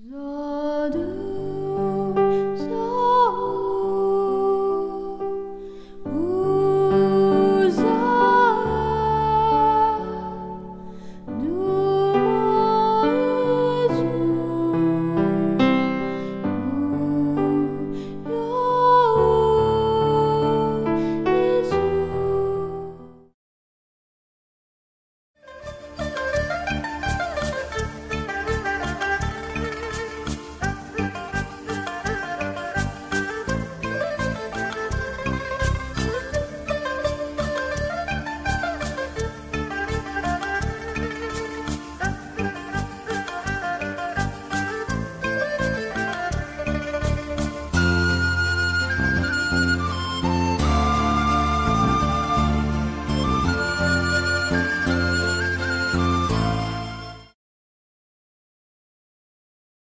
Zadu.